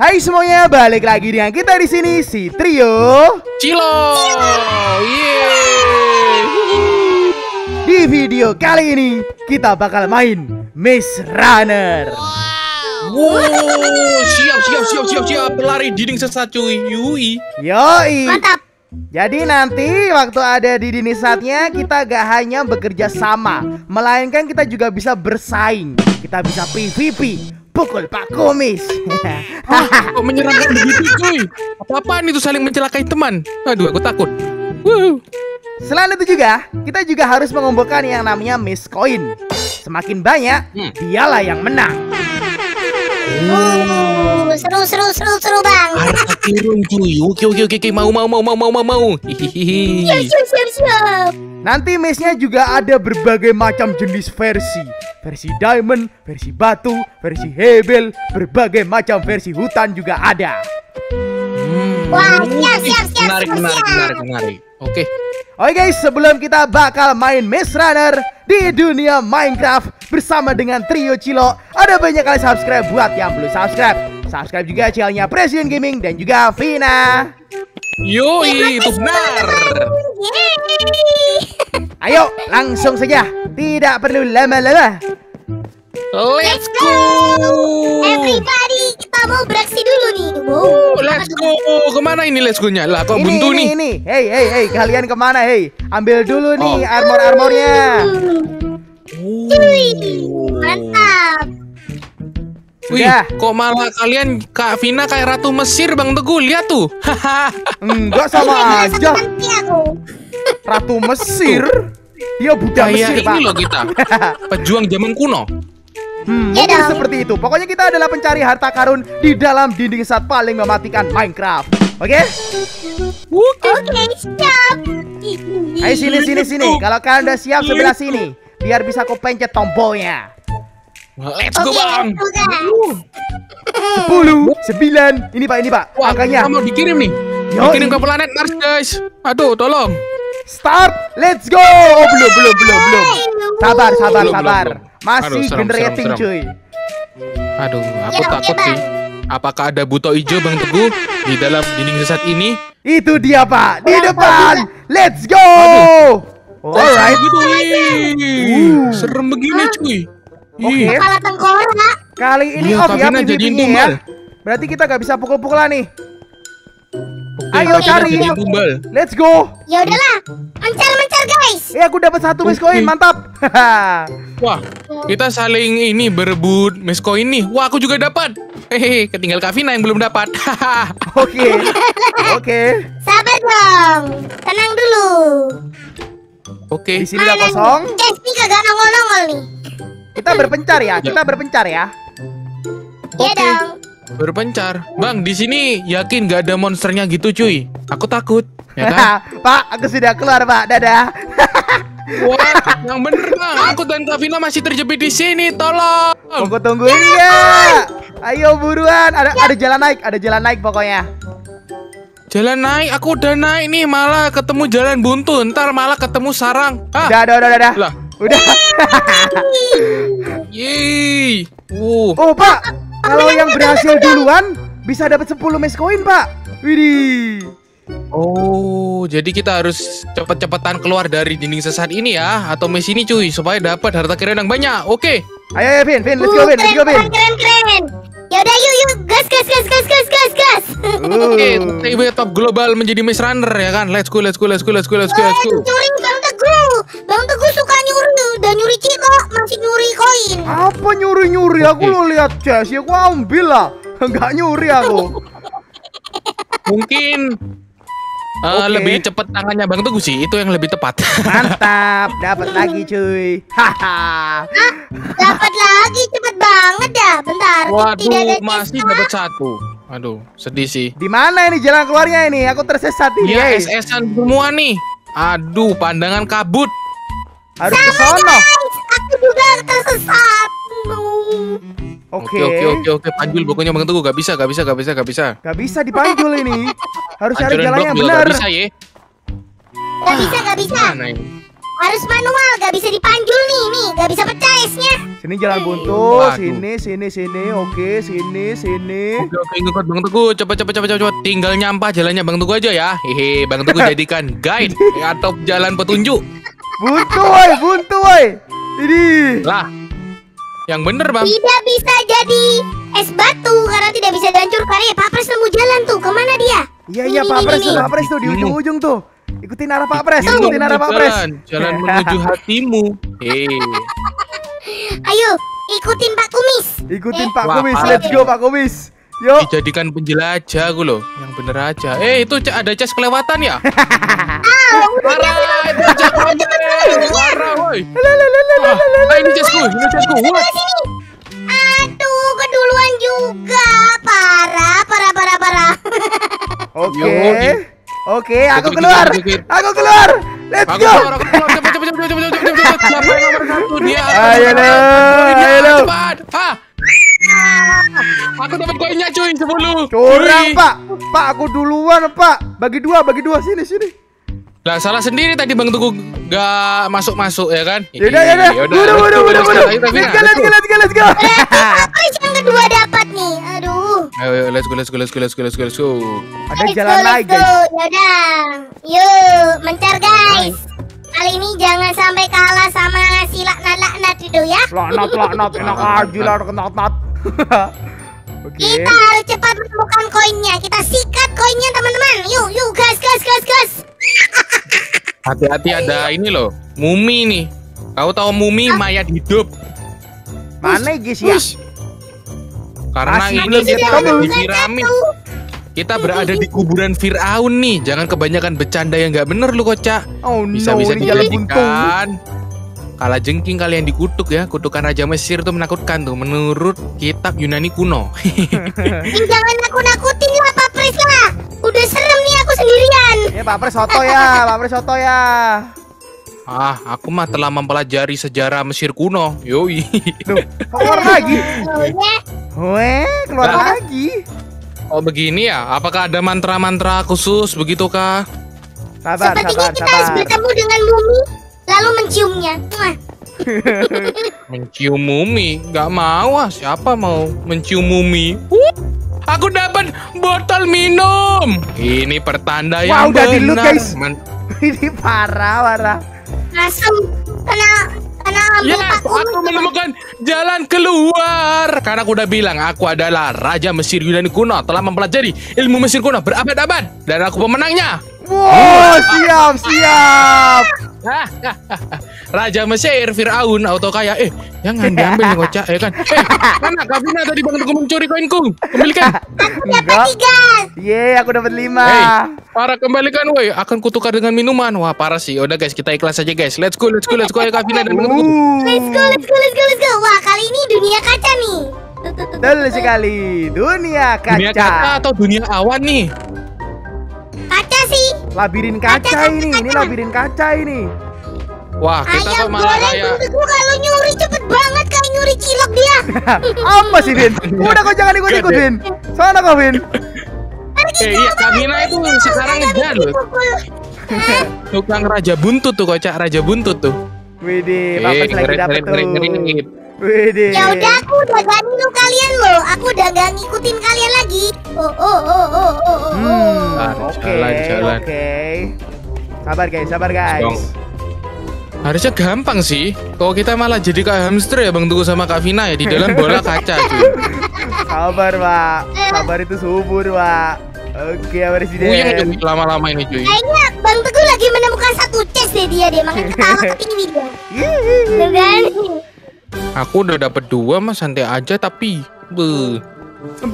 Hai semuanya, balik lagi dengan kita di sini si Trio. Cilo. Yeay. Di video kali ini kita bakal main Miss Runner. Wow, siap siap siap siap siap pelari dinding sesat cuy. Yui. Yoi. Mantap. Jadi nanti waktu ada di dini saatnya kita gak hanya bekerja sama, melainkan kita juga bisa bersaing. Kita bisa PVP, pukul Pak Kumis. Hah, kok menyerangkan begitu cuy? Apa-apaan itu saling mencelakai teman? Aduh, aku takut. Wuh. Selain itu juga, kita juga harus mengumpulkan yang namanya Miss Coin. Semakin banyak, Hmm. dialah yang menang. Uh, seru seru seru seru bang. Harta kirun cuy. Oke oke oke oke. mau mau mau mau mau mau mau. Hihihi. Siap siap siap siap. Nanti Miss-nya juga ada berbagai macam jenis versi. Versi diamond, versi batu, versi hebel, berbagai macam versi hutan juga ada. Hmm. Wah, siap, siap, siap, Menarik siap, menarik siap. menarik menarik. Oke. Oke guys, sebelum kita bakal main Miss Runner di dunia Minecraft bersama dengan Trio Cilo, ada banyak kali subscribe buat yang belum subscribe. Subscribe juga channelnya Presiden Gaming dan juga Vina. Yoi, itu benar. Ayo, langsung saja. Tidak perlu lama-lama. Let's go. Everybody, kita mau beraksi dulu nih. Wow. Let's go. Ke mana ini let's go-nya? Lah kok ini, buntu ini, nih? ini. Hey, hey, hey, kalian ke mana? Hey, ambil dulu nih Oh. armor-armornya. Cuy, mantap. Wih, kok malah kalian Kak Vina kayak Ratu Mesir Bang Teguh, lihat tuh. Enggak sama Ini aja. Ratu Mesir. Dia budak Mesir, ini Pak. loh kita. Pejuang zaman kuno. Hmm, Ya mungkin dong. seperti itu. Pokoknya kita adalah pencari harta karun di dalam dinding saat paling mematikan Minecraft. Oke? Oke, siap. Ayo sini sini sini. Kalau kalian udah siap sebelah sini, biar bisa aku pencet tombolnya. Let's go, Bang. 10, 9. Ini Pak, ini Pak. Wah, Angkanya. mau dikirim nih. Yoi. Dikirim ke planet Mars, guys. Aduh, tolong. Start. Let's go. Oh, belum, belum, belum, belum. Sabar, sabar, Belum, sabar. belum, belum. Masih Aduh, serem, generating, serem, cuy. Aduh, aku Ya, takut Bang. sih. Apakah ada buto hijau Bang Teguh di dalam dinding sesat ini? Itu dia, Pak. Di Ya, depan. Let's go. Alright. Gitu, wih. Uh. Serem begini, cuy. Oke. Ih, Kepala tengkorak. Kali ini Iya, off ya ya. Berarti kita gak bisa pukul-pukulan nih. Oke, Ayo, cari. Let's go. Ya udahlah, mencar mencar guys. Eh aku dapat satu miss Oke. coin, mantap. Wah, kita saling ini berebut miss coin nih. Wah, aku juga dapat. Hehehe, ketinggal Kavina yang belum dapat. Oke. Oke. Sabar dong, tenang dulu. Oke. Di sini udah kosong. Guys, ini kagak nongol-nongol nih. Kita berpencar ya. Kita berpencar ya. Iya Oke. dong. Berpencar. Bang, di sini yakin gak ada monsternya gitu, cuy. Aku takut. Ya kan? Pak, aku sudah keluar, Pak. Dadah. Wah, yang bener bang. Aku dan Kavina masih terjepit di sini. Tolong. Aku tungguin ya. Ayo buruan. Ada ada jalan naik, ada jalan naik pokoknya. Jalan naik. Aku udah naik nih. Malah ketemu jalan buntu. Ntar malah ketemu sarang. Ah, Udah, udah, udah, udah. Lah. Udah. Yeay. Uh, Oh, Pak. Kalau yang berhasil duluan bisa dapat 10 miss coin, Pak. Widih. Oh, jadi kita harus cepet-cepetan keluar dari dinding sesat ini ya, atau mes ini cuy, supaya dapat harta keren yang banyak. Oke. Ayo, ayo, Vin, Vin, let's Uh, go, Vin, let's go, Vin. keren, keren, keren. Yaudah, yuk, yuk, gas, gas, gas, gas, gas, gas, gas. Oke, Uh. TB top global menjadi Miss Runner ya kan. Let's go, let's go, let's go, let's go, let's go, let's go. Apa nyuri-nyuri? Aku lo lihat chest, ya aku ambil lah. Enggak nyuri aku. Mungkin eh, Oke. lebih cepet tangannya Bang Teguh sih, itu yang lebih tepat. Mantap, dapat lagi cuy. Haha. Dapat lagi, cepet banget dah. Bentar, tidak ada Waduh, masih dapat satu. Aduh, sedih sih. Di mana ini jalan keluarnya ini? Aku tersesat ini. Ya. SS-an semua nih. Aduh, pandangan kabut. Harus ke sono. Aku juga tersesat. Oke. Oke, oke, oke. Panjul pokoknya Bang Teguh gak bisa, gak bisa, gak bisa, gak bisa. Gak bisa dipanjul ini. Harus cari jalan yang benar. gak bisa ya. Gak bisa, gak bisa. Harus manual, gak bisa dipanjul nih, nih, gak bisa pecah esnya. Sini jalan buntu, sini sini sini. Oke, sini sini. Oke oke ngikut Bang Teguh Cepet cepet cepet cepet Tinggal nyampah jalannya Bang Teguh aja ya Hehe Bang Teguh jadikan guide Atau jalan petunjuk Buntu woi, buntu woi. Ini. Lah Yang bener Bang Tidak bisa jadi es batu karena tidak bisa dihancurkan. Eh, Pak Pres nemu jalan tuh, ke mana dia? Iya iya Pak Pres tuh. Pak Pres tuh di ujung-ujung tuh. Ikutin arah Pak Pres, ikutin arah Pak Pres. jalan, menuju hatimu Hei Ayo, ikutin Pak Kumis. Ikutin Eh, Pak Wah, Kumis, let's go Pak Kumis. Yuk. Dijadikan penjelajah gue loh Yang bener aja Eh itu ada cas kelewatan ya Parah Itu cas ini ini. Aduh, keduluan juga. Parah, parah, parah, parah. Oke. Oke, aku keluar. Aku keluar. Let's go. Ayo ayo Aku dapat koinnya cuy 10 Curang pak. Pak aku duluan pak. Bagi dua bagi dua. Sini sini. Lah salah sendiri tadi Bang Teguh gak masuk-masuk ya kan? Yaudah, yaudah. Yaudah, Buru, buru, let's go, buru, let's go. Let's go, let's go, let's go, let's go. Pak Pres yang kedua dapat nih. Aduh. Ayo, ayo, let's go, let's go, let's go, let's go, let's go, let's go. Ada Let's jalan go, lain, let's go. guys. Yaudah. Yuk, mencar guys. Kali ini jangan sampai kalah sama si laknat-laknat itu ya. Laknat, laknat, enak aja lah, laknat, laknat. Oke. Kita harus cepat menemukan koinnya. Kita sikat koinnya teman-teman. Yuk, yuk, gas, gas, gas, gas. Hati-hati ada ini loh, mumi nih. Kau tahu mumi mayat hidup? Mana guys ya? Karena ini belum kita di piramid. Kita berada di kuburan Fir'aun nih. Jangan kebanyakan bercanda yang nggak bener lu kocak. Oh no, Bisa-bisa buntu. dijadikan Kala jengking kalian dikutuk ya Kutukan Raja Mesir tuh menakutkan tuh Menurut kitab Yunani kuno jangan nakut-nakutin Pak Pres lah. Udah serem nih aku sendirian. Ya Pak Pres soto ya, Pak Pres soto ya. Ah aku mah telah mempelajari sejarah Mesir kuno Yoi kok keluar lagi? Weh, keluar Lah. lagi. Oh begini ya Apakah ada mantra-mantra khusus begitukah Sabar, Sepertinya sabar, kita harus sabar. bertemu dengan mumi lalu menciumnya. Mencium mumi Gak mau ah Siapa mau mencium mumi Wuh, Aku dapat botol minum Ini pertanda Wah, yang udah benar di-loot, guys. Man- Ini parah, parah. Asam kena kena Kumis. aku menemukan jalan keluar. Karena aku udah bilang aku adalah Raja Mesir Yunani kuno telah mempelajari ilmu Mesir kuno berabad-abad dan aku pemenangnya. Wow, siap, siap. Raja Mesir Firaun auto kaya eh jangan diambil nih kocak ya kan. Eh, mana Kavina tadi bang aku mencuri koinku. Kembalikan. Enggak. Tiga. Yeay, aku dapat lima. Hey, para kembalikan woi, akan kutukar dengan minuman. Wah, parah sih. Udah guys, kita ikhlas aja guys. Let's go, let's go, let's go ya Kavina dan Bang Teguh. Let's go, let's go, let's go, let's go. Wah, kali ini dunia kaca nih. Betul sekali. Dunia kaca. Dunia kaca atau dunia awan nih? Kaca sih. Labirin kaca ini. Ini labirin kaca ini. Wah, kita kok Ayam malah goreng kayak kalau nyuri cepet banget kayak nyuri cilok dia. Apa sih, Vin? Udah kau jangan ikut-ikut, Vin. Sana kau, Vin. Eh iya, Kavina itu sekarang ngejar loh. Tukang raja buntut tuh kocak raja buntut tuh. Widih, Bapak lagi dapet tuh. Widih. Ya udah aku udah gak niru kalian loh. Aku udah gak ngikutin kalian lagi. Oh oh oh oh oh oh. oh. Hmm, oke, jalan, jalan. oke. Sabar guys, sabar guys. Dong. Harusnya gampang sih. Kalau kita malah jadi kayak hamster ya Bang Tugu sama Kak Vina ya di dalam bola kaca cuy. Sabar, Pak. Sabar itu subur, Pak. Oke, Presiden. cuy lama-lama ini cuy. Kayaknya Bang Teguh lagi menemukan satu chest deh dia dia makanya ketawa ke TV dia. Tuh kan? Aku udah dapet dua mas santai aja tapi be.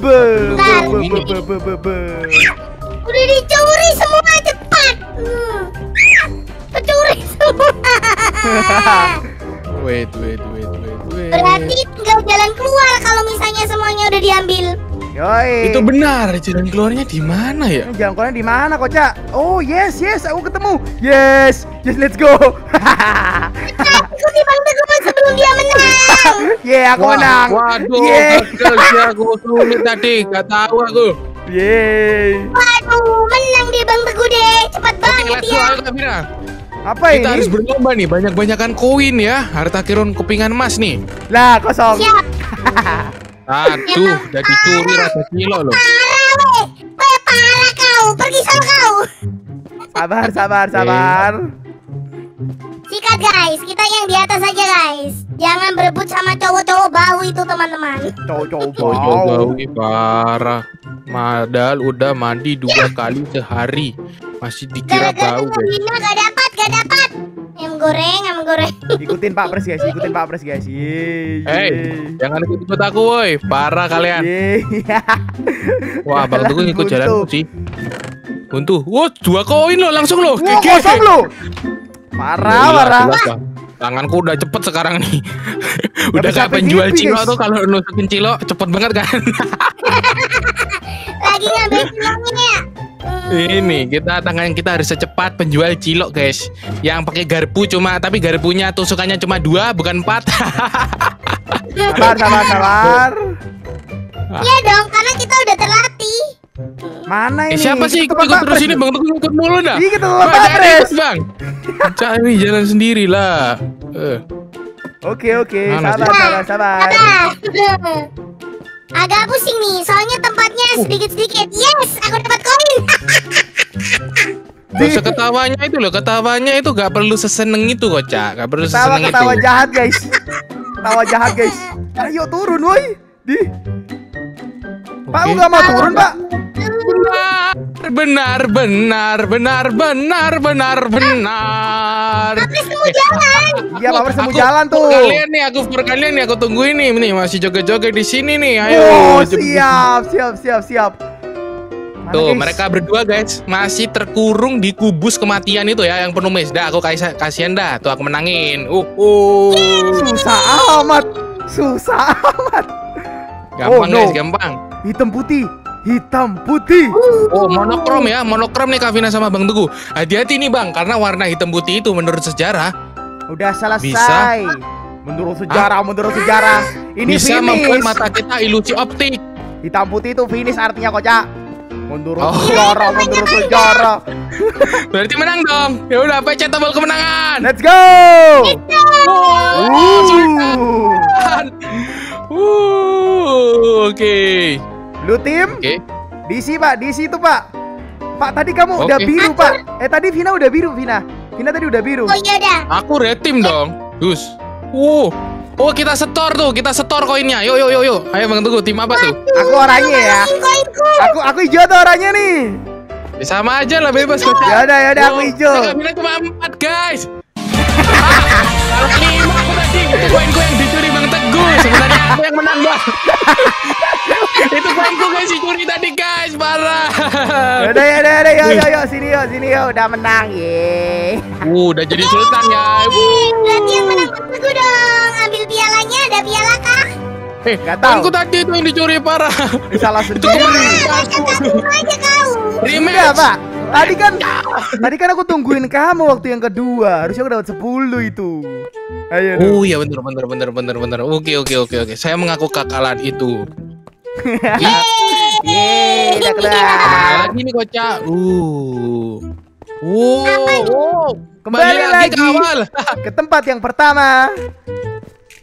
Be, be, be, be, be. Udah dicuri semua cepat. Kecuri semua. Wait, wait, wait, wait, wait. Berarti tinggal jalan keluar kalau misalnya semuanya udah diambil. Yoi. Itu benar, jalan keluarnya di mana ya? Jalan keluarnya di mana, Kocak? Oh, yes, yes, aku ketemu. Yes, yes, let's go. Nah, ikuti Bang Teguh sebelum dia menang. yeah, aku menang. Waduh, Yeah. gagal sih aku sulit tadi, gak tahu aku. Yeay. Waduh, menang dia Bang Teguh deh. Cepat banget dia. ayo. Apa Kita ini? harus berlomba nih, banyak-banyakan koin ya. Harta kirun kupingan emas nih. Lah, kosong. Siap. Aduh, udah dicuri rata kilo loh. Parah weh. Weh parah kau. Pergi sana kau. Sabar, sabar, sabar. Sikat guys. Kita yang di atas aja guys. Jangan berebut sama cowok-cowok bau itu teman-teman. Cowok-cowok Oh, bau. gawi parah. Madal udah mandi dua kali sehari. Masih dikira Gara-gara bau, guys. gak dapat, gak dapat. Em goreng, em goreng. Ikutin Pak Pres guys, ikutin Pak Pres guys. Yeay. Hei, jangan ikut-ikut aku, woi. Parah kalian. Wah, Bang Teguh ngikut Buntu. jalanku sih. Buntu. Wah, dua koin loh langsung loh. Wah, Gege. kosong lu. Parah, Gila, parah. jelas, Bang. Tanganku udah cepet sekarang nih. udah kayak penjual cilo guys. tuh kalau nusukin cilo cepet banget kan. Lagi ngambil ciloknya ya. Ini kita tangan kita harus secepat penjual cilok guys. Yang pakai garpu cuma tapi garpunya tusukannya cuma dua bukan empat. Sabar, sabar, sabar. Iya dong, karena kita. Mana Eh, ini? siapa sih ikut, ikut Pak terus ini bang Teguh ikut mulu dah. Iya, kita Bang, Pak Pres. ikut, bang. Cari jalan sendiri lah. Eh, Oke, oke. Sabar, sabar, sabar. Agak pusing nih, soalnya tempatnya sedikit-sedikit. Yes, aku dapat koin. Gak usah ketawanya itu loh, ketawanya itu gak perlu seseneng itu kok, Cak. Gak perlu Ketawa, seseneng itu. ketawa jahat, guys. Ketawa jahat, guys. Ayo turun, woi. Di. Pak, Oke. nggak mau turun, Pak? Benar, benar, benar, benar, benar, benar. Tapi semua jalan. Iya, temu Aku- jalan tuh. Kalian nih, aku for kalian nih, aku tungguin nih, nih masih joget-joget di sini nih. Ayo. Oh, siap, siap, siap, siap. Mana, Tuh, guys? mereka berdua guys masih terkurung di kubus kematian itu ya yang penuh mes. Dah, aku kasih kasihan dah. Tuh aku menangin. Uh, uh. susah amat. Susah amat. Gampang Oh, no. guys, gampang. Hitam putih, hitam putih. Oh, monokrom ya, monokrom nih Kavina sama Bang Teguh. Hati-hati nih Bang, karena warna hitam putih itu menurut sejarah Udah selesai. Bisa. Menurut sejarah, menurut sejarah. Ini bisa membuat finish. mata kita ilusi optik. Hitam putih itu finish artinya kocak. Menurut Oh. sejarah, menurut sejarah. Berarti menang dong. Ya udah, pencet tombol kemenangan. Let's go. Wow, Uh. Oke. Lu tim? Oke. DC pak, DC itu pak. Pak tadi kamu udah Oke. biru pak. Eh tadi Vina udah biru Vina. Vina tadi udah biru. Oh iya dah. Aku red team dong. Dus. Uh. Oh, kita setor tuh, kita setor koinnya. Yuk, yuk, yuk, yuk. Ayo Bang Teguh, tim apa tuh? Aku orangnya ya. Koinku. Aku aku hijau tuh orangnya nih. Ya, sama aja lah bebas kok. Ya udah ya udah aku hijau. Kavina cuma empat guys. Kalau lima aku tadi itu koinku yang dicuri Bang Teguh. Sebenarnya aku yang menang bang. itu guys dicuri tadi guys, parah. Ya udah ya udah ya udah yo yo yo sini yo sini yo udah menang ye. Uh, udah jadi sultan ya. Ih, Berarti yang menang aku dong. Ambil pialanya, ada piala kah? Eh, Nggak tahu. koinku tadi itu yang dicuri parah. Salah Itu sendiri. ke mana? Terima aja kau. Rematch. pak. Tadi kan tadi kan aku tungguin kamu waktu yang kedua. Harusnya aku dapat 10 itu. Ayo. dong. Oh iya bener bener bener bener bener. Oke oke oke oke. Saya mengaku kekalahan itu. Yeay, udah kelar. Nah, lagi nih kocak. Uh. Wow, wow. Kembali lagi. ke awal. Ke tempat yang pertama.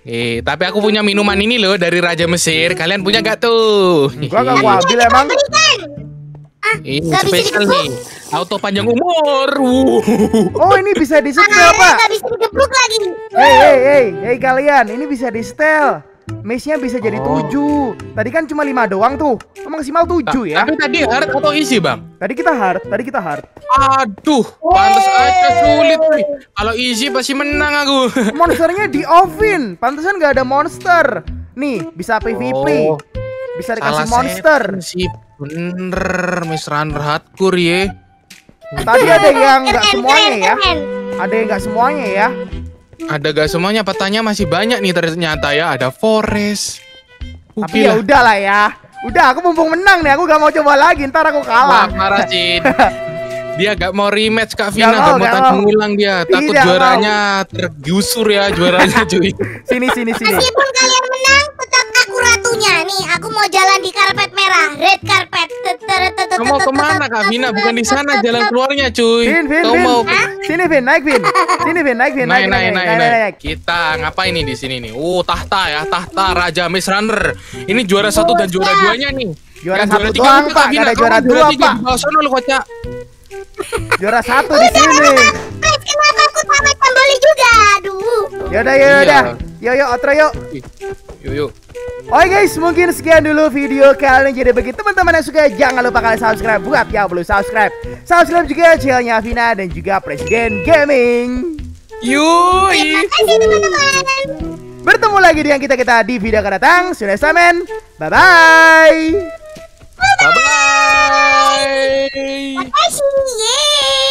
eh, tapi aku punya minuman ini loh dari Raja Mesir. Kalian punya gak tuh? Gua gak gua ambil emang. Berikan. Ini spesial nih. Auto panjang umur. Uh. Oh, ini bisa di setel, Ah, Pak. nggak bisa digepruk lagi. Hei, hei, hei, hei kalian, ini bisa di setel. Mesnya bisa jadi Oh. 7 Tadi kan cuma 5 doang tuh Maksimal 7 ya Tapi tadi hard atau easy bang? Tadi kita hard Tadi kita hard Aduh, pantas aja sulit nih. Kalau easy pasti menang aku. Monsternya di offin Pantesan gak ada monster Nih bisa PvP Oh. Bisa dikasih monster setting sih bener, Miss Runner hardcore ya. Tadi ada yang gak Keren, semuanya ya. Ada yang gak semuanya ya Ada gak semuanya petanya masih banyak nih ternyata ya. Ada forest. Uh, Tapi ya gila. udah lah ya Udah aku mumpung menang nih Aku gak mau coba lagi Ntar aku Wah, kalah parah sih. Dia gak mau rematch Kak Vina, mau, gak mau gak tanding mau. ulang dia. Takut Tidak juaranya tergusur ya juaranya cuy. Sini sini sini Meskipun kalian ratunya. Nih, aku mau jalan di karpet merah, red carpet. Kamu mau ke mana Kak Vina? Bukan di sana jalan keluarnya cuy. Vin, Vin, Kamu Vin. mau Sini Vin, naik Vin. Sini Vin, naik Vin, naik naik naik naik, naik. Kita ngapain nih di sini nih? Oh tahta ya, tahta Raja Miss Runner. Ini juara satu dan juara duanya nih. Juara satu tiga doang, Pak. Kak Vina. Juara dua, Pak. Di bawah sana lu kocak. Juara satu di sini. Kenapa aku sama Camboli juga? Aduh. Yaudah, yaudah, Iya. yaudah. Yuk, yuk, outro yuk. Yuk yuk. Oke guys, mungkin sekian dulu video kali ini. Jadi bagi teman-teman yang suka, jangan lupa kalian subscribe buat yang belum subscribe. Subscribe juga channelnya Vina dan juga Presiden Gaming. Yuk. Terima kasih teman-teman. Bertemu lagi dengan kita kita di video akan datang. Sudah samen. Bye bye. Bye bye. Kasih. Yeay.